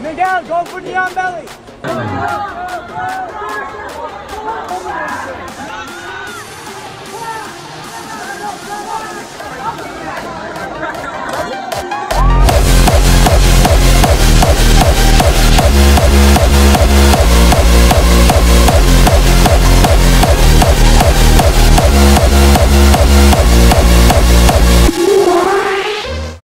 Miguel, go for the on belly.